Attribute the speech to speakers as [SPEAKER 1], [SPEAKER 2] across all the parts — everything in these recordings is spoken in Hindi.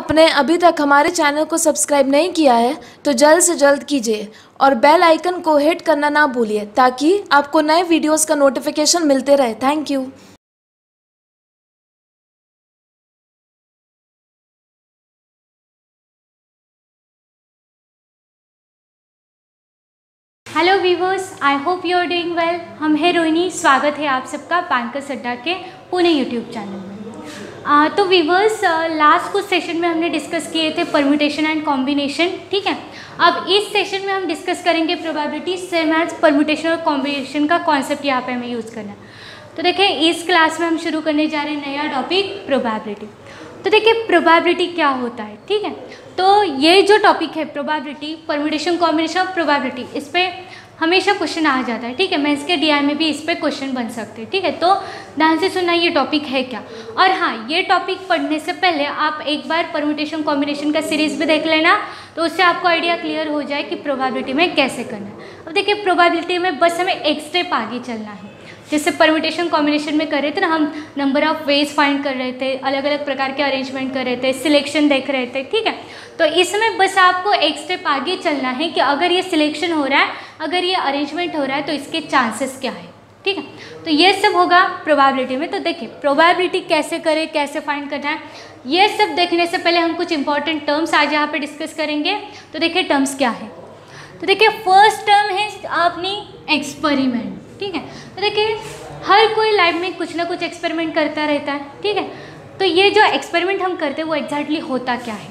[SPEAKER 1] आपने अभी तक हमारे चैनल को सब्सक्राइब नहीं किया है तो जल्द से जल्द कीजिए और बेल आइकन को हिट करना ना भूलिए, ताकि आपको नए वीडियोस का नोटिफिकेशन मिलते रहे। Thank you
[SPEAKER 2] hello viewers I hope you are doing well हम है रोहिणी, स्वागत है आप सबका बैंकर्स अड्डा के पुणे यूट्यूब चैनल में। आ, तो वीवर्स लास्ट कुछ सेशन में हमने डिस्कस किए थे परम्यूटेशन एंड कॉम्बिनेशन ठीक है? अब इस सेशन में हम डिस्कस करेंगे प्रोबेबिलिटी सेम एज परम्यूटेशन और कॉम्बिनेशन का कॉन्सेप्ट यहाँ पे हमें यूज़ करना तो देखिए इस क्लास में हम शुरू करने जा रहे हैं नया टॉपिक प्रोबेबिलिटी तो देखिए प्रोबेबिलिटी क्या होता है ठीक है? तो ये जो टॉपिक है probability permutation combination of probability इस पर हमेशा क्वेश्चन आ जाता है, ठीक है? मैं इसके डीआई में भी इस पर क्वेश्चन बन सकते हैं, ठीक है? तो ध्यान से सुनना, ये टॉपिक है क्या? और हाँ ये टॉपिक पढ़ने से पहले आप एक बार परमुटेशन कॉम्बिनेशन का सीरीज़ भी देख लेना तो उससे आपको आइडिया क्लियर हो जाए कि प्रोबेबिलिटी में कैसे करना है। अब देखिए प्रोबेबिलिटी में बस हमें एक स्टेप आगे चलना है। जैसे परमिटेशन कॉम्बिनेशन में कर रहे थे ना, हम नंबर ऑफ़ वेज फाइंड कर रहे थे अलग अलग प्रकार के अरेंजमेंट कर रहे थे सिलेक्शन देख रहे थे, ठीक है? तो इसमें बस आपको एक स्टेप आगे चलना है कि अगर ये सिलेक्शन हो रहा है, अगर ये अरेंजमेंट हो रहा है तो इसके चांसेस क्या है, ठीक है? तो ये सब होगा प्रोबेबिलिटी में। तो देखिए प्रोबेबिलिटी कैसे करें, कैसे फाइंड करना है, ये सब देखने से पहले हम कुछ इंपॉर्टेंट टर्म्स आज यहाँ पे डिस्कस करेंगे। तो देखिए टर्म्स क्या है। तो देखिए फ़र्स्ट टर्म है अपनी एक्सपेरिमेंट ठीक है? तो देखिए हर कोई लाइफ में कुछ ना कुछ एक्सपेरिमेंट करता रहता है ठीक है? तो ये जो एक्सपेरिमेंट हम करते हैं वो एग्जैक्टली होता क्या है?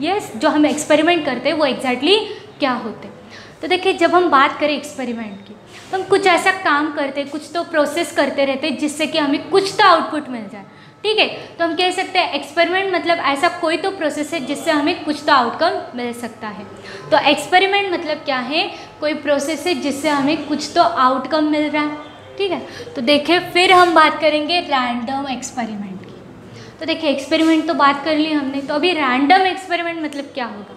[SPEAKER 2] यस yes, जो हम एक्सपेरिमेंट करते हैं वो एग्जैक्टली क्या होते हैं? तो देखिए जब हम बात करें एक्सपेरिमेंट की तो हम कुछ ऐसा काम करते कुछ तो प्रोसेस करते रहते जिससे कि हमें कुछ तो आउटपुट मिल जाए। ठीक है? तो हम कह सकते हैं एक्सपेरिमेंट मतलब ऐसा कोई तो प्रोसेस है जिससे हमें कुछ तो आउटकम मिल सकता है। तो एक्सपेरिमेंट मतलब क्या है? कोई प्रोसेस है जिससे हमें कुछ तो आउटकम मिल रहा है। ठीक है? तो देखिए फिर हम बात करेंगे रैंडम एक्सपेरिमेंट की। तो देखिए एक्सपेरिमेंट तो बात कर ली हमने तो अभी रैंडम एक्सपेरिमेंट मतलब क्या होगा?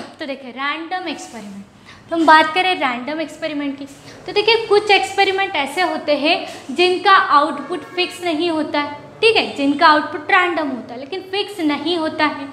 [SPEAKER 2] तो देखिए रैंडम एक्सपेरिमेंट तो हम बात करें रैंडम एक्सपेरिमेंट की तो देखिए कुछ एक्सपेरिमेंट ऐसे होते हैं जिनका आउटपुट फिक्स नहीं होता है ठीक है? जिनका आउटपुट रैंडम होता है लेकिन फिक्स नहीं होता है।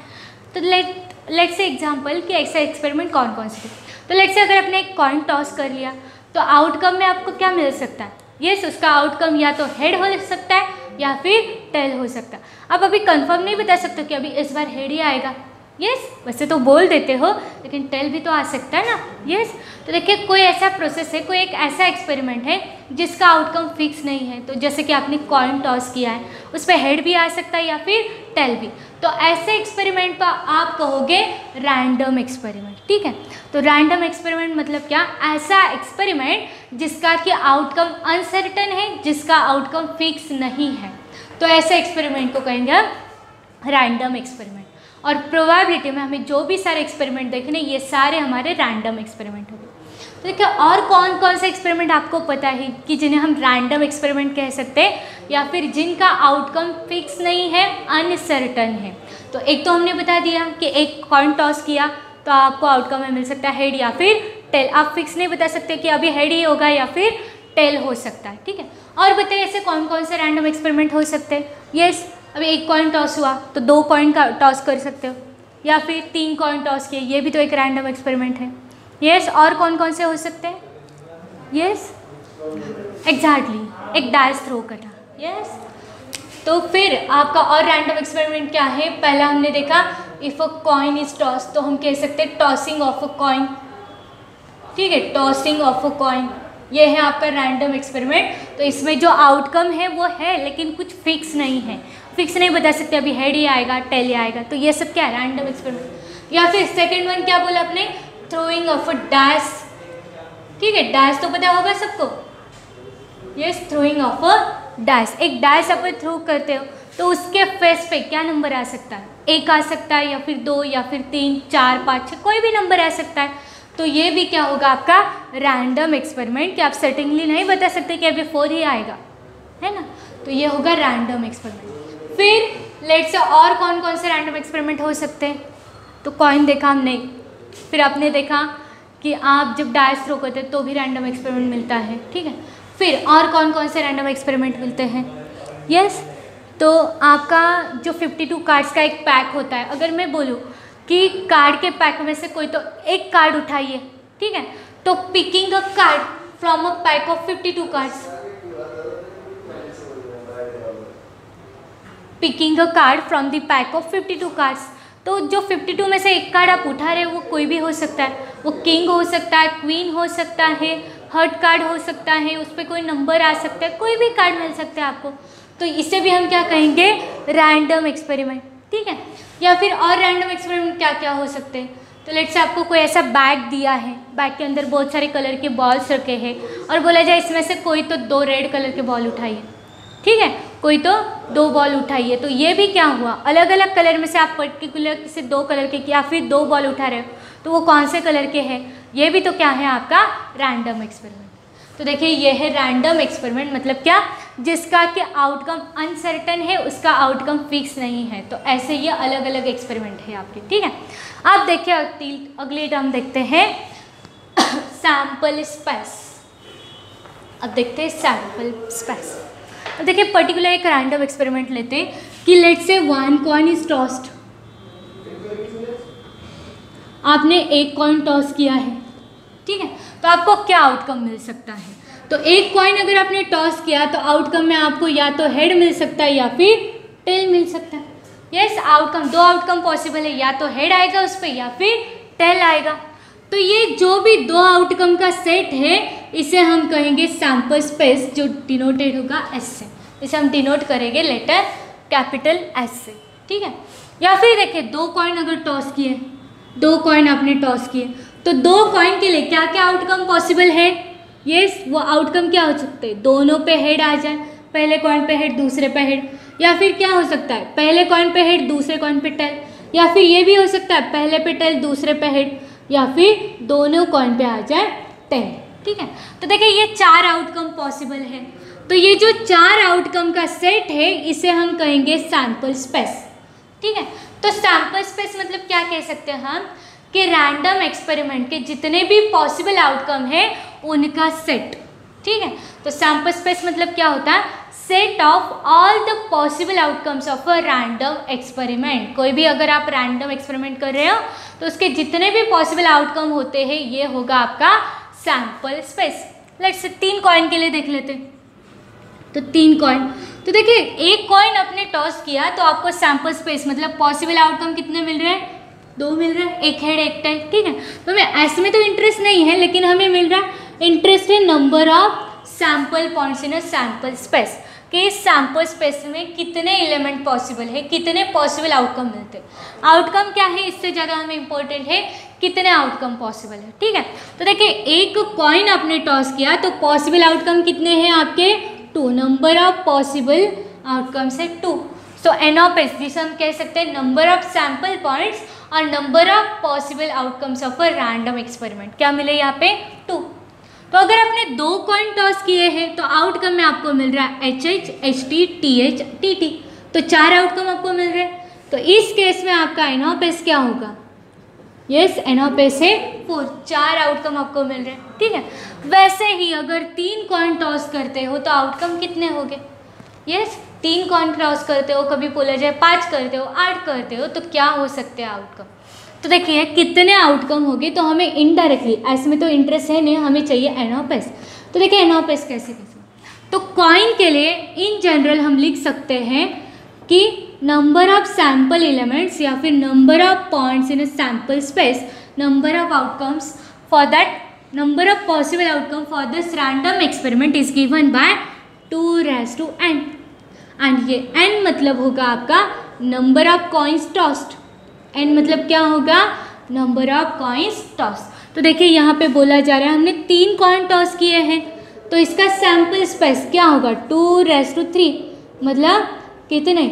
[SPEAKER 2] तो लेट लेट से एग्जांपल कि ऐसा एक्सपेरिमेंट कौन कौन से तो लेट से अगर आपने एक कॉइन टॉस कर लिया तो आउटकम में आपको क्या मिल सकता है? यस yes, उसका आउटकम या तो हेड हो सकता है या फिर टेल हो सकता है। आप अभी कंफर्म नहीं बता सकते कि अभी इस बार हेड ही आएगा। यस yes, वैसे तो बोल देते हो लेकिन टेल भी तो आ सकता है ना? Yes yes? तो देखिए कोई ऐसा प्रोसेस है कोई एक ऐसा एक्सपेरिमेंट है जिसका आउटकम फिक्स नहीं है तो जैसे कि आपने कॉइन टॉस किया है उस पर हेड भी आ सकता है या फिर टेल भी। तो ऐसे एक्सपेरिमेंट पर आप कहोगे रैंडम एक्सपेरिमेंट ठीक है? तो रैंडम एक्सपेरिमेंट मतलब क्या? ऐसा एक्सपेरिमेंट जिसका कि आउटकम अनसर्टन है जिसका आउटकम फिक्स नहीं है। तो ऐसे एक्सपेरिमेंट को कहेंगे हम रैंडम एक्सपेरिमेंट और प्रोबेबिलिटी में हमें जो भी सारे एक्सपेरिमेंट देखने ये सारे हमारे रैंडम एक्सपेरिमेंट हो गए। तो देखिए, और कौन कौन से एक्सपेरिमेंट आपको पता है कि जिन्हें हम रैंडम एक्सपेरिमेंट कह सकते हैं, या फिर जिनका आउटकम फिक्स नहीं है अनसर्टन है? तो एक तो हमने बता दिया कि एक कॉइन टॉस किया तो आपको आउटकम में मिल सकता है हेड या फिर टेल आप फिक्स नहीं बता सकते कि अभी हेड ही होगा या फिर टेल हो सकता है, ठीक है? और बताइए, ऐसे कौन कौन से रैंडम एक्सपेरिमेंट हो सकते हैं? येस अभी एक कॉइन टॉस हुआ तो दो कॉइन का टॉस कर सकते हो। या फिर तीन कॉइन टॉस किए ये भी तो एक रैंडम एक्सपेरिमेंट है। यस yes, और कौन कौन से हो सकते हैं? यस एग्जैक्टली एक डायस थ्रो करना यस तो फिर आपका और रैंडम एक्सपेरिमेंट क्या है? पहला हमने देखा if a coin is toss तो हम कह सकते हैं टॉसिंग ऑफ़ अ कॉइन ठीक है टॉसिंग ऑफ़ अ कॉइन ये है आपका रैंडम एक्सपेरिमेंट तो इसमें जो आउटकम है वो है लेकिन कुछ फिक्स नहीं है। फिक्स नहीं बता सकते, अभी हेड ही आएगा टेल ही आएगा। तो ये सब क्या है? रैंडम एक्सपेरिमेंट या फिर सेकेंड वन क्या बोला अपने थ्रोइंग ऑफ़ अ डैश ठीक है डैश तो पता होगा सबको? ये थ्रोइंग ऑफ़ अ डैश एक डैश आप थ्रो करते हो तो उसके फेस पे क्या नंबर आ सकता है? एक आ सकता है, या फिर दो, या फिर तीन, चार, पाँच छः कोई भी नंबर आ सकता है। तो ये भी क्या होगा आपका? रैंडम एक्सपेरिमेंट कि आप सर्टिनली नहीं बता सकते कि अभी फोर ही आएगा। है ना? तो ये होगा रैंडम एक्सपेरिमेंट फिर लेट से और कौन कौन से रैंडम एक्सपेरिमेंट हो सकते हैं? तो कॉइन देखा हमने। फिर आपने देखा कि आप जब डायस थ्रो करते तो भी रैंडम एक्सपेरिमेंट मिलता है, ठीक है? फिर और कौन कौन से रैंडम एक्सपेरिमेंट मिलते हैं? Yes yes? तो आपका जो 52 कार्ड्स का एक पैक होता है, अगर मैं बोलूँ कि कार्ड के पैक में से कोई तो एक कार्ड उठाइए, ठीक है? तो picking a card from a pack of 52 cards picking a card from the pack of 52 cards तो जो 52 में से एक कार्ड आप उठा रहे हो, वो कोई भी हो सकता है। वो किंग हो सकता है क्वीन हो सकता है हर्ट कार्ड हो सकता है, उस पर कोई नंबर आ सकता है, कोई भी कार्ड मिल सकता है आपको। तो इसे भी हम क्या कहेंगे? रैंडम एक्सपेरिमेंट ठीक है? या फिर और रैंडम एक्सपेरिमेंट क्या क्या हो सकते हैं? तो लेट से आपको कोई ऐसा बैग दिया है बैग के अंदर बहुत सारे कलर के बॉल्स रखे हैं, और बोला जाए इसमें से कोई तो दो रेड कलर के बॉल उठाइए ठीक है? कोई तो दो बॉल उठाइए। तो ये भी क्या हुआ? अलग अलग कलर में से आप पर्टिकुलर किसी दो कलर के या फिर दो बॉल उठा रहे हो तो वो कौन से कलर के हैं? ये भी तो क्या है आपका? रैंडम एक्सपेरिमेंट तो देखिए, ये है रैंडम एक्सपेरिमेंट मतलब क्या? जिसका कि आउटकम अनसर्टन है, उसका आउटकम फिक्स नहीं है। तो ऐसे ये अलग अलग एक्सपेरिमेंट है आपके, ठीक है? अब देखिए, अगले टर्म देखते हैं। सैंपल स्पेस अब देखते हैं सैंपल स्पेस देखिए पर्टिकुलर एक रैंडम एक्सपेरिमेंट लेते हैं कि late say one coin is tossed आपने एक कॉइन टॉस किया है ठीक है? तो आपको क्या आउटकम मिल सकता है? तो एक कॉइन अगर आपने टॉस किया तो आउटकम में आपको या तो हेड मिल सकता है या फिर टेल मिल सकता है। यस yes, आउटकम दो आउटकम पॉसिबल है। या तो हेड आएगा उस पर या फिर टेल आएगा। तो ये जो भी दो आउटकम का सेट है, इसे हम कहेंगे सैंपल स्पेस जो डिनोटेड होगा एस से। इसे हम डिनोट करेंगे लेटर कैपिटल एस से, ठीक है? या फिर देखिए, दो कॉइन अगर टॉस किए, दो कॉइन आपने टॉस किए तो दो कॉइन के लिए क्या क्या आउटकम पॉसिबल है? यस वो आउटकम क्या हो सकते हैं? दोनों पे हेड आ जाए, पहले कॉइन पे हेड दूसरे पे हेड या फिर क्या हो सकता है? पहले कॉइन पे हेड दूसरे कॉइन पे टेल या फिर ये भी हो सकता है, पहले पे टेल दूसरे पे हेड या फिर दोनों कॉइन पे आ जाए टेन ठीक है? तो देखिए, ये चार आउटकम पॉसिबल है। तो ये जो चार आउटकम का सेट है, इसे हम कहेंगे सैंपल स्पेस ठीक है? तो सैंपल स्पेस मतलब क्या कह सकते हैं हम? कि रैंडम एक्सपेरिमेंट के जितने भी पॉसिबल आउटकम है, उनका सेट ठीक है? तो सैंपल स्पेस मतलब क्या होता है? Set of all the possible outcomes of a random experiment कोई भी अगर आप रैंडम एक्सपेरिमेंट कर रहे हो तो उसके जितने भी पॉसिबल आउटकम होते हैं, ये होगा आपका सैंपल स्पेस लेट्स तीन कॉइन के लिए देख लेते तो तीन कॉइन तो देखिए, एक कॉइन आपने टॉस किया तो आपको सैंपल स्पेस मतलब पॉसिबल आउटकम कितने मिल रहे हैं? दो मिल रहा है। एक हेड एक टेल ठीक है? तो हमें ऐसे में तो इंटरेस्ट नहीं है, लेकिन हमें मिल रहा है इंटरेस्ट है number of sample points in a sample space कि इस सैंपल स्पेस में कितने एलिमेंट पॉसिबल है, कितने पॉसिबल आउटकम मिलते हैं। आउटकम क्या है? इससे ज़्यादा हमें इंपॉर्टेंट है, कितने आउटकम पॉसिबल है, ठीक है? तो देखिए, एक कॉइन आपने टॉस किया तो पॉसिबल आउटकम कितने हैं आपके? Two number of possible outcomes है two so n of S जिसे हम कह सकते हैं नंबर ऑफ़ सैंपल पॉइंट्स और number of possible outcomes of a random experiment क्या मिले यहाँ पे? टू तो अगर आपने दो कॉइन टॉस किए हैं तो आउटकम में आपको मिल रहा है H H H T T H T T तो चार आउटकम आपको मिल रहे हैं। तो इस केस में आपका एनोपेस क्या होगा? यस एनोपेस है फोर चार आउटकम आपको मिल रहे हैं, ठीक है? वैसे ही अगर तीन कॉइन टॉस करते हो तो आउटकम कितने हो गए? यस तीन कॉइन क्रॉस करते हो, कभी बोला जाए पाँच करते हो, आठ करते हो तो क्या हो सकते हैं आउटकम तो देखिए, कितने आउटकम होगी तो हमें इनडायरेक्टली ऐसे में तो इंटरेस्ट है नहीं, हमें चाहिए एनोपेस तो देखिए एनोपेस कैसे कैसे? तो कॉइन के लिए इन जनरल हम लिख सकते हैं कि नंबर ऑफ़ सैंपल एलिमेंट्स या फिर number of points in sample space number of outcomes for that number of possible outcome for this random experiment is given by two raise to n and ये एन मतलब होगा आपका number of coins tossed n मतलब क्या होगा? नंबर ऑफ़ कॉइन्स टॉस तो देखिए, यहाँ पे बोला जा रहा है, हमने तीन कॉइन टॉस किए हैं। तो इसका सैंपल स्पेस क्या होगा? टू रेस टू थ्री मतलब कितने?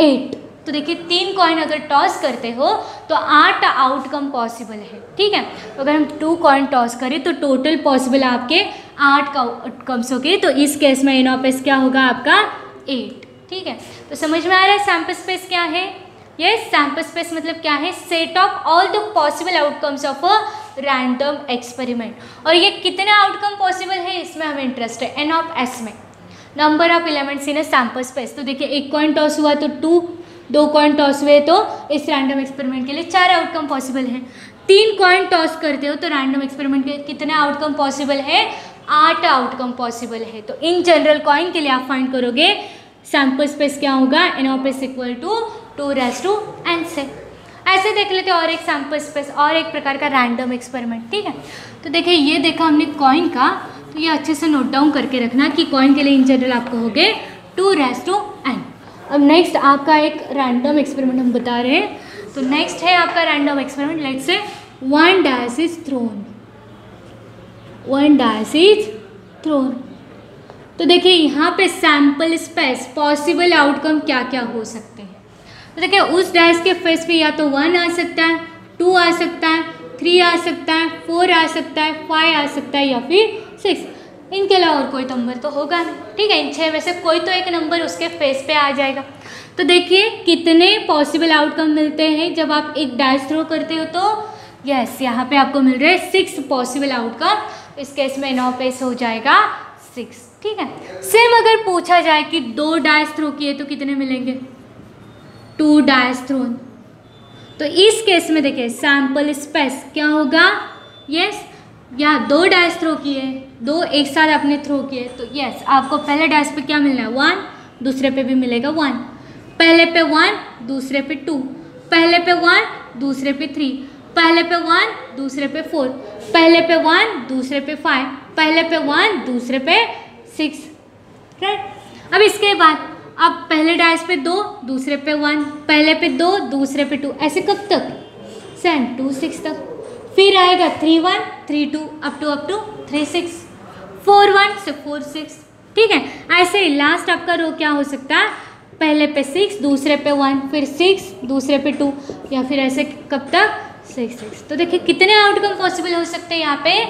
[SPEAKER 2] एट तो देखिए, तीन कॉइन अगर टॉस करते हो तो आठ आउटकम पॉसिबल है। ठीक है? तो अगर हम टू कॉइन टॉस करें तो टोटल पॉसिबल आपके आठ आउटकम्स हो गए तो इस केस में इनोपेस क्या होगा आपका? एट ठीक है? तो समझ में आ रहा है सैंपल स्पेस क्या है? ये सैंपल स्पेस मतलब क्या है? Set of all the possible outcomes of a random experiment और ये कितने आउटकम पॉसिबल है? इसमें हमें इंटरेस्ट है. एन ऑफ़ एस में. Number of elements in a sample space तो देखिए, एक कॉइन टॉस हुआ तो टू दो कॉइन टॉस हुए तो इस रैंडम एक्सपेरिमेंट के लिए चार आउटकम पॉसिबल हैं. तीन कॉइन टॉस करते हो तो रैंडम एक्सपेरिमेंट के कितने आउटकम पॉसिबल है? आठ आउटकम पॉसिबल है. तो इन जनरल कॉइन के लिए आप फाइंड करोगे सैंपल स्पेस क्या होगा? N of S equal to two raise to से ऐसे देख लेते और एक सैंपल स्पेस और एक प्रकार का रैंडम एक्सपेरिमेंट ठीक है? तो देखिए, ये देखा हमने कॉइन का तो ये अच्छे से नोट डाउन करके रखना कि कॉइन के लिए इन जनरल आप कहोगे टू रेस टू एन अब नेक्स्ट आपका एक रैंडम एक्सपेरिमेंट हम बता रहे हैं। तो नेक्स्ट है आपका random experiment let say one dash is thrown one dash is thrown तो देखिए, यहाँ पे सैंपल स्पेस पॉसिबल आउटकम क्या क्या हो सकते हैं। तो देखिए, उस डैश के फेस पे या तो वन आ सकता है टू आ सकता है थ्री आ सकता है फोर आ सकता है फाइव आ सकता है या फिर सिक्स इनके अलावा और कोई नंबर तो होगा नहीं, ठीक है? इन छः में से कोई तो एक नंबर उसके फेस पे आ जाएगा. तो देखिए, कितने पॉसिबल आउटकम मिलते हैं जब आप एक डैश थ्रो करते हो तो. यस यहाँ पे आपको मिल रहे हैं सिक्स पॉसिबल आउटकम इस केस में नौ पेस हो जाएगा सिक्स ठीक है? सेम अगर पूछा जाए कि दो डैश थ्रो किए तो कितने मिलेंगे? Two dash thrown. तो इस केस में देखिए सैंपल स्पेस क्या होगा? यस या दो डैश थ्रो किए, दो एक साथ आपने थ्रो किए तो यस आपको पहले डैश पे क्या मिलना है? वन दूसरे पे भी मिलेगा वन पहले पे वन दूसरे पे टू पहले पे वन दूसरे पे थ्री पहले पे वन दूसरे पे फोर पहले पे वन दूसरे पे फाइव पहले पे वन दूसरे पे सिक्स राइट अब इसके बाद अब पहले डैश पे दो, दूसरे पे वन पहले पे दो, दूसरे पे टू ऐसे कब तक? सेवन टू सिक्स तक. फिर आएगा three one three two up two up two three six four one से फोर सिक्स ठीक है? ऐसे ही लास्ट आपका रो क्या हो सकता? है पहले पे सिक्स दूसरे पे वन फिर सिक्स दूसरे पे टू या फिर ऐसे कब तक? सिक्स सिक्स तो देखिए, कितने आउटकम पॉसिबल हो सकते हैं यहाँ पे?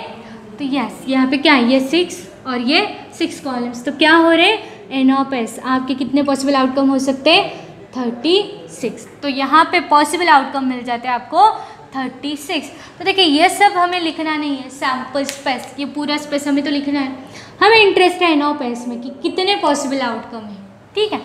[SPEAKER 2] तो यस यहाँ पे क्या है? ये सिक्स और ये सिक्स कॉलम्स तो क्या हो रहे? एन ऑफ़ एस आपके कितने पॉसिबल आउटकम हो सकते? हैं थर्टी सिक्स तो यहाँ पे पॉसिबल आउटकम मिल जाते हैं आपको थर्टी सिक्स तो देखिए, ये सब हमें लिखना नहीं है सैंपल स्पेस ये पूरा स्पेस हमें तो लिखना है। हमें इंटरेस्ट है एन ऑफ़ एस में कि कितने पॉसिबल आउटकम है, ठीक है?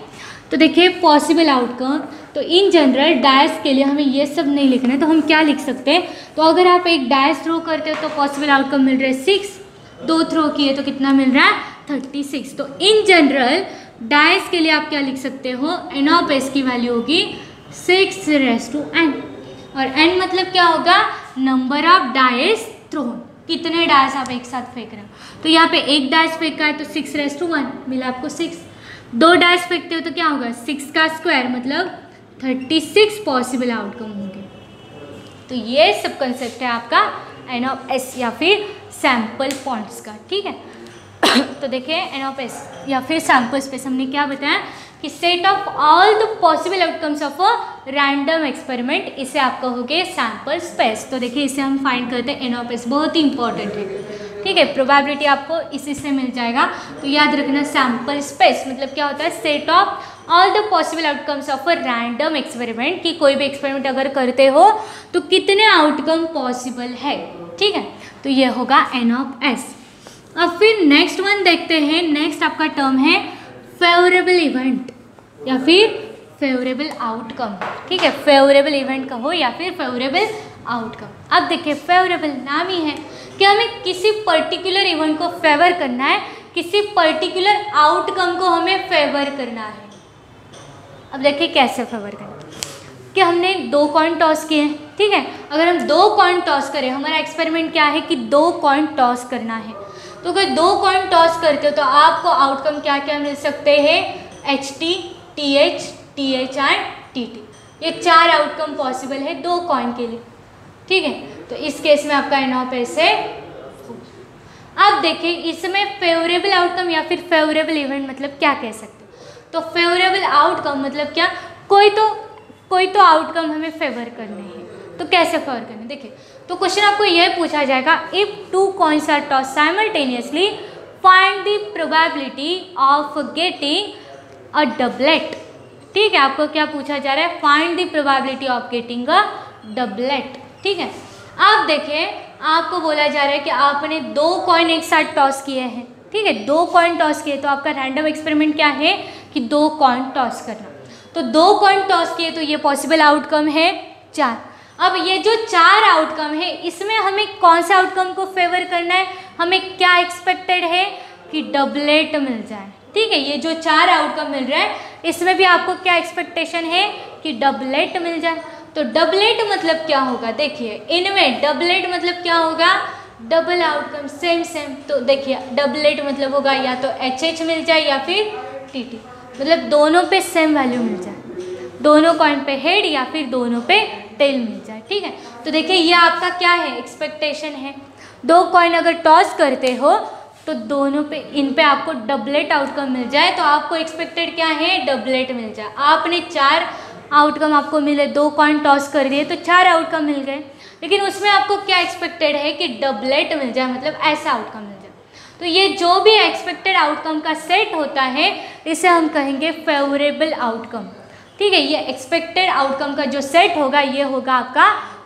[SPEAKER 2] तो देखिए पॉसिबल आउटकम तो इन जनरल डायस के लिए हमें ये सब नहीं लिखना है तो हम क्या लिख सकते हैं? तो अगर आप एक डायस थ्रो करते हो तो पॉसिबल आउटकम मिल रहा है सिक्स दो थ्रो किए तो कितना मिल रहा है? थर्टी सिक्स तो इन जनरल डाइस के लिए आप क्या लिख सकते हो? एन ऑफ़ एस की वैल्यू होगी सिक्स रेस टू एन और एन मतलब क्या होगा? नंबर ऑफ़ डाइस थ्रोन कितने डाइस आप एक साथ फेंक रहे हो? तो यहाँ पे एक डाइस फेंका है तो सिक्स रेस टू वन मिला आपको सिक्स दो डाइस फेंकते हो तो क्या होगा? सिक्स का स्क्वायर मतलब थर्टी सिक्स पॉसिबल आउटकम होंगे। तो ये सब कंसेप्ट है आपका एन ऑफ़ एस या फिर सैंपल पॉइंट्स का, ठीक है? तो देखिए एस या फिर सैंपल स्पेस हमने क्या बताया कि set of all the possible outcomes of a random experiment इसे आप कहोगे सैंपल स्पेस तो देखिए, इसे हम फाइंड करते हैं एन ऑफ़ एस बहुत ही इंपॉर्टेंट है। ठीक है प्रोबेबिलिटी आपको इसी से मिल जाएगा। तो याद रखना सैंपल स्पेस मतलब क्या होता है set of all the possible outcomes of a random experiment कि कोई भी एक्सपेरिमेंट अगर करते हो तो कितने आउटकम पॉसिबल है? ठीक है तो ये होगा एन ऑफ़ एस अब फिर नेक्स्ट वन देखते हैं। नेक्स्ट आपका टर्म है फेवरेबल इवेंट या फिर फेवरेबल आउटकम ठीक है? फेवरेबल इवेंट कहो या फिर फेवरेबल आउटकम अब देखिए फेवरेबल नाम ही है कि हमें किसी पर्टिकुलर इवेंट को फेवर करना है, किसी पर्टिकुलर आउटकम को हमें फेवर करना है। अब देखिए कैसे फेवर करना कि हमने दो कॉइन टॉस किए हैं। ठीक है? अगर हम दो कॉइन टॉस करें, हमारा एक्सपेरिमेंट क्या है कि दो कॉइन टॉस करना है। तो अगर दो कॉइन टॉस करते हो तो आपको आउटकम क्या क्या मिल सकते हैं? H T T H T H and T T ये चार आउटकम पॉसिबल है दो कॉइन के लिए। ठीक है? तो इस केस में आपका एन ऑफ़ एस है अब देखिए, इसमें फेवरेबल आउटकम या फिर फेवरेबल इवेंट मतलब क्या कह सकते हो? तो फेवरेबल आउटकम मतलब क्या? कोई तो कोई तो आउटकम हमें फेवर करने हैं। तो कैसे फेवर करने देखिए तो क्वेश्चन आपको यह पूछा जाएगा if two coins are toss simultaneously find the probability of getting a doublet ठीक है, आपको क्या पूछा जा रहा है? Find the probability of getting a doublet ठीक है? आप देखिए, आपको बोला जा रहा है कि आपने दो कॉइन एक साथ टॉस किए हैं। ठीक है, दो कॉइन टॉस किए तो आपका रैंडम एक्सपेरिमेंट क्या है? कि दो कॉइन टॉस करना। तो दो कॉइन टॉस किए तो ये पॉसिबल आउटकम है चार। अब ये जो चार आउटकम है, इसमें हमें कौन सा आउटकम को फेवर करना है? हमें क्या एक्सपेक्टेड है? कि डबलेट मिल जाए। ठीक है, ये जो चार आउटकम मिल रहा है, इसमें भी आपको क्या एक्सपेक्टेशन है? कि डबलेट मिल जाए। तो डबलेट मतलब क्या होगा? देखिए, इनमें डबलेट मतलब क्या होगा? डबल आउटकम सेम सेम तो देखिए डबलेट मतलब होगा या तो एच एच मिल जाए या फिर टी टी मतलब दोनों पे सेम वैल्यू मिल जाए। दोनों कॉइन पे हेड या फिर दोनों पे टेल मिल जाए ठीक है? तो देखिए, ये आपका क्या है? एक्सपेक्टेशन है। दो कॉइन अगर टॉस करते हो तो दोनों पे, इन पे आपको डबलेट आउटकम मिल जाए तो आपको एक्सपेक्टेड क्या है? डबलेट मिल जाए। आपने चार आउटकम आपको मिले, दो कॉइन टॉस कर दिए तो चार आउटकम मिल गए। लेकिन उसमें आपको क्या एक्सपेक्टेड है कि डबलेट मिल जाए? मतलब ऐसा आउटकम मिल जाए। तो ये जो भी एक्सपेक्टेड आउटकम का सेट होता है, इसे हम कहेंगे फेवरेबल आउटकम ठीक है, ये एक्सपेक्टेड आउटकम का जो सेट होगा, ये होगा आपका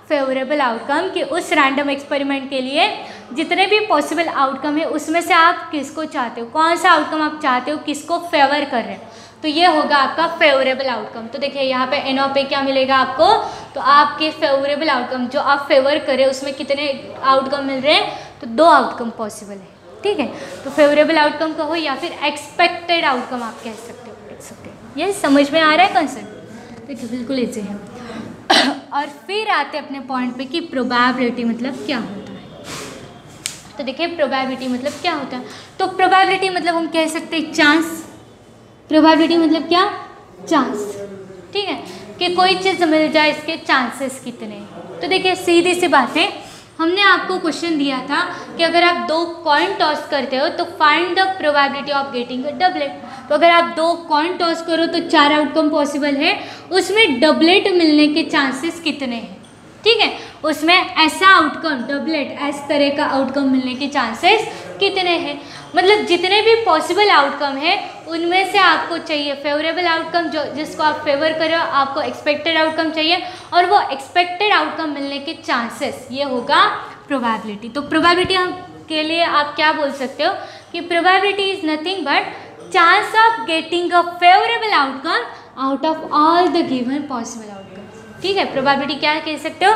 [SPEAKER 2] फेवरेबल आउटकम कि उस रैंडम एक्सपेरिमेंट के लिए जितने भी पॉसिबल आउटकम है, उसमें से आप किसको चाहते हो? कौन सा आउटकम आप चाहते हो? किसको फेवर कर रहे हैं? तो ये होगा आपका फेवरेबल आउटकम तो देखिए, यहाँ पे एन पे क्या मिलेगा आपको? तो आपके फेवरेबल आउटकम जो आप फेवर करें उसमें कितने आउटकम मिल रहे हैं? तो दो आउटकम पॉसिबल है। ठीक है? तो फेवरेबल आउटकम कहो या फिर एक्सपेक्टेड आउटकम आप कह सकते हो लिख सकते हो। ये समझ में आ रहा है कंसेप्ट देखिए, बिल्कुल ऐसे है। और फिर आते अपने पॉइंट पे कि प्रोबेबिलिटी मतलब क्या होता है। तो देखिए प्रोबेबिलिटी मतलब क्या होता है? तो प्रोबेबिलिटी मतलब हम कह सकते हैं चांस प्रोबेबिलिटी मतलब क्या? चांस ठीक है? कि कोई चीज़ मिल जाए, इसके चांसेस कितने। तो देखिए, सीधी सी बात है। हमने आपको क्वेश्चन दिया था कि अगर आप दो कॉइन टॉस करते हो तो find the probability of getting a doublet तो अगर आप दो कॉइन टॉस करो तो चार आउटकम पॉसिबल है। उसमें डबलेट मिलने के चांसेस कितने हैं? ठीक है? उसमें ऐसा आउटकम डबलेट इस तरह का आउटकम मिलने के चांसेस कितने हैं? मतलब जितने भी पॉसिबल आउटकम है, उनमें से आपको चाहिए फेवरेबल आउटकम जो, जिसको आप फेवर करो, आपको एक्सपेक्टेड आउटकम चाहिए और वो एक्सपेक्टेड आउटकम मिलने के चांसेस ये होगा प्रोबेबिलिटी तो प्रोबेबिलिटी हम के लिए आप क्या बोल सकते हो? कि probability is nothing but chance of getting a favourable outcome out of all the given possible outcome ठीक है? प्रोबेबिलिटी क्या कह सकते हो?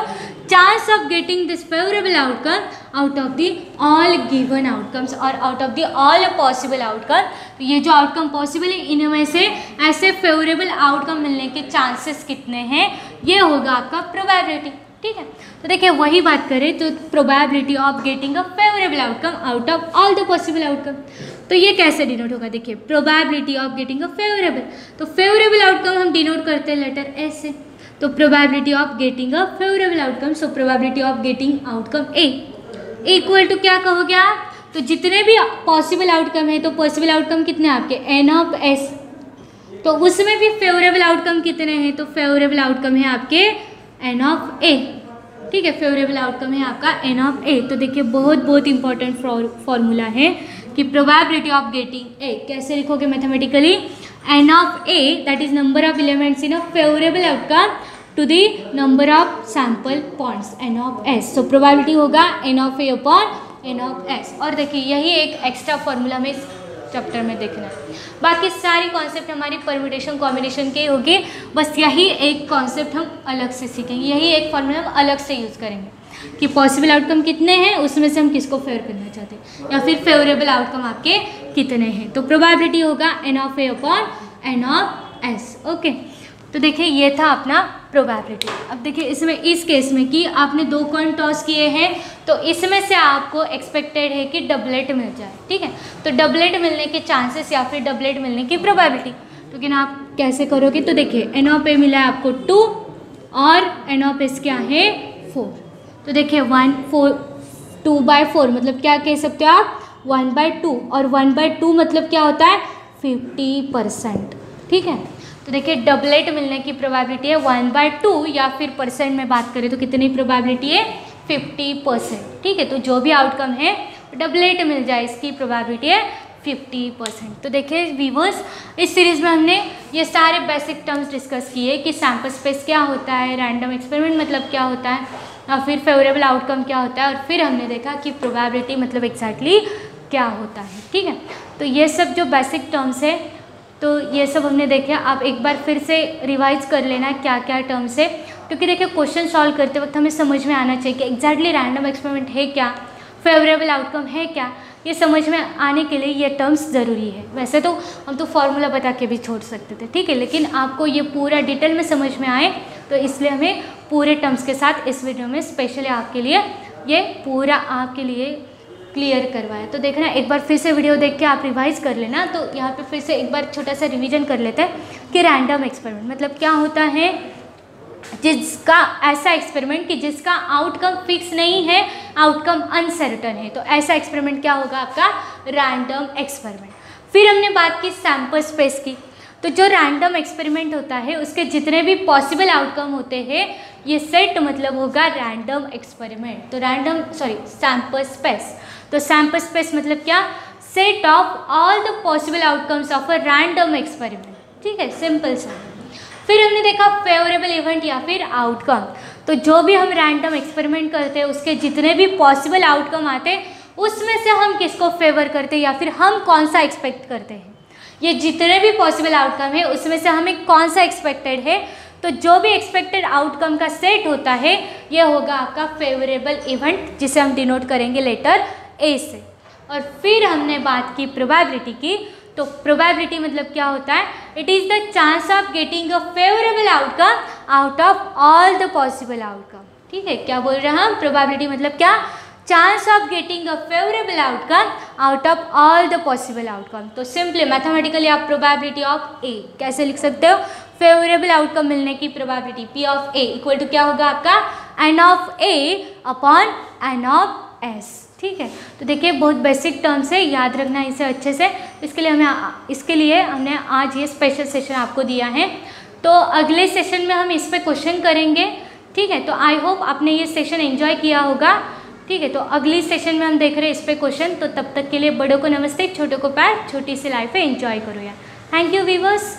[SPEAKER 2] Chance of getting this favourable outcome out of the all given outcomes और out of the all possible outcome तो ये जो आउटकम पॉसिबल है इनमें से ऐसे फेवरेबल आउटकम मिलने के चांसेस कितने हैं? ये होगा आपका प्रोबेबिलिटी ठीक है? तो देखिए, वही बात करें तो probability of getting a favourable outcome out of all the possible outcome तो ये कैसे डिनोट होगा? देखिए probability of getting a favourable तो फेवरेबल आउटकम हम डिनोट करते हैं लेटर एस से। तो probability of getting a favourable outcome so probability of getting outcome A equal to क्या कहोगे आप? तो जितने भी पॉसिबल आउटकम है तो पॉसिबल आउटकम कितने आपके? एन ऑफ़ एस तो उसमें भी फेवरेबल आउटकम कितने हैं? तो फेवरेबल आउटकम है आपके एन ऑफ़ ए ठीक है फेवरेबल आउटकम है आपका एन ऑफ़ ए तो देखिए, बहुत बहुत इंपॉर्टेंट फॉर्मूला है। कि प्रोबेबिलिटी ऑफ़ गेटिंग ए कैसे लिखोगे mathematically n of A that is number of elements in a favourable outcome to the number of sample points n of S so probability होगा n of A upon n of S और देखिए, यही एक एक्स्ट्रा फॉर्मूला में इस चैप्टर में देखना है। बाकी सारी कॉन्सेप्ट हमारी परमिटेशन कॉम्बिनेशन के होगी। बस यही एक कॉन्सेप्ट हम अलग से सीखेंगे। यही एक फॉर्मूला हम अलग से यूज़ करेंगे। कि पॉसिबल आउटकम कितने हैं, उसमें से हम किसको फेवर करना चाहते हैं? या फिर फेवरेबल आउटकम आपके कितने हैं? तो प्रोबेबिलिटी होगा n of A upon n of S okay तो देखिए, ये था अपना प्रोबेबिलिटी अब देखिए, इसमें, इस केस में कि आपने दो कॉइन टॉस किए हैं तो इसमें से आपको एक्सपेक्टेड है कि डबलेट मिल जाए, ठीक है? तो डबलेट मिलने के चांसेस या फिर डबलेट मिलने की प्रोबेबिलिटी तो लेकिन आप कैसे करोगे? तो देखिए एन ऑफ़ ए मिला है आपको टू और एन ऑफ़ एस क्या है? फोर तो देखिए one four two by four मतलब क्या कह सकते हो आप? वन बाय टू और वन बाय टू मतलब क्या होता है? फिफ्टी परसेंट ठीक है? तो देखिए डबलेट मिलने की प्रोबेबिलिटी है वन बाय टू या फिर परसेंट में बात करें तो कितनी प्रोबेबिलिटी है? फिफ्टी परसेंट ठीक है? तो जो भी आउटकम है डबलेट मिल जाए, इसकी प्रोबेबिलिटी है फिफ्टी परसेंट तो देखिए वीवर्स इस सीरीज़ में हमने ये सारे बेसिक टर्म्स डिस्कस किए कि सैंपल स्पेस क्या होता है रैंडम एक्सपेरिमेंट मतलब क्या होता है। और फिर फेवरेबल आउटकम क्या होता है और फिर हमने देखा कि प्रोबेबिलिटी मतलब एग्जैक्टली क्या होता है, ठीक है? तो ये सब जो बेसिक टर्म्स है तो ये सब हमने देखे। आप एक बार फिर से रिवाइज कर लेना क्या क्या टर्म्स है, क्योंकि देखिए क्वेश्चन सॉल्व करते वक्त हमें समझ में आना चाहिए कि एग्जैक्टली रैंडम एक्सपेरिमेंट है क्या फेवरेबल आउटकम है क्या। ये समझ में आने के लिए ये टर्म्स ज़रूरी है। वैसे तो हम तो फॉर्मूला बता के भी छोड़ सकते थे, ठीक है? लेकिन आपको ये पूरा डिटेल में समझ में आए तो इसलिए हमें पूरे टर्म्स के साथ इस वीडियो में स्पेशली आपके लिए ये पूरा आपके लिए क्लियर करवाया। तो देखना, एक बार फिर से वीडियो देख के आप रिवाइज कर लेना तो यहाँ पे फिर से एक बार छोटा सा रिवीजन कर लेते हैं कि रैंडम एक्सपेरिमेंट मतलब क्या होता है? जिसका, ऐसा एक्सपेरिमेंट कि जिसका आउटकम फिक्स नहीं है आउटकम अनसर्टन है। तो ऐसा एक्सपेरिमेंट क्या होगा आपका? रैंडम एक्सपेरिमेंट फिर हमने बात की सैंपल स्पेस की। तो जो रैंडम एक्सपेरिमेंट होता है, उसके जितने भी पॉसिबल आउटकम होते हैं, ये सेट मतलब होगा रैंडम एक्सपेरिमेंट तो रैंडम सॉरी सैंपल स्पेस तो सैंपल स्पेस मतलब क्या? Set of all the possible outcomes of a random experiment ठीक है? सिंपल सा फिर हमने देखा फेवरेबल इवेंट या फिर आउटकम तो जो भी हम रैंडम एक्सपेरिमेंट करते हैं उसके जितने भी पॉसिबल आउटकम आते हैं उसमें से हम किसको फेवर करते हैं या फिर हम कौन सा एक्सपेक्ट करते हैं? ये जितने भी पॉसिबल आउटकम है, उसमें से हमें कौन सा एक्सपेक्टेड है? तो जो भी एक्सपेक्टेड आउटकम का सेट होता है, ये होगा आपका फेवरेबल इवेंट जिसे हम डिनोट करेंगे लेटर ए से. और फिर हमने बात की प्रोबेबिलिटी की तो प्रोबेबिलिटी मतलब क्या होता है? It is the chance of getting a favourable outcome out of all the possible outcome ठीक है? क्या बोल रहे हैं हम? प्रोबेबिलिटी मतलब क्या? Chance of getting a favourable outcome out of all the possible outcome तो सिंपली मैथमेटिकली आप प्रोबेबिलिटी ऑफ़ ए कैसे लिख सकते हो? फेवरेबल आउटकम मिलने की probability P of A equal to क्या होगा आपका? N of A upon n of S ठीक है? तो देखिए, बहुत बेसिक टर्म्स है, याद रखना इसे अच्छे से। इसके लिए हमें इसके लिए हमने आज ये स्पेशल सेशन आपको दिया है। तो अगले सेशन में हम इस पर क्वेश्चन करेंगे, ठीक है? तो आई होप आपने ये सेशन एंजॉय किया होगा, ठीक है? तो अगली सेशन में हम देख रहे हैं इस पर क्वेश्चन तो तब तक के लिए बड़ों को नमस्ते, छोटों को प्यार, छोटी सी लाइफ है एंजॉय करो यार। Thank you viewers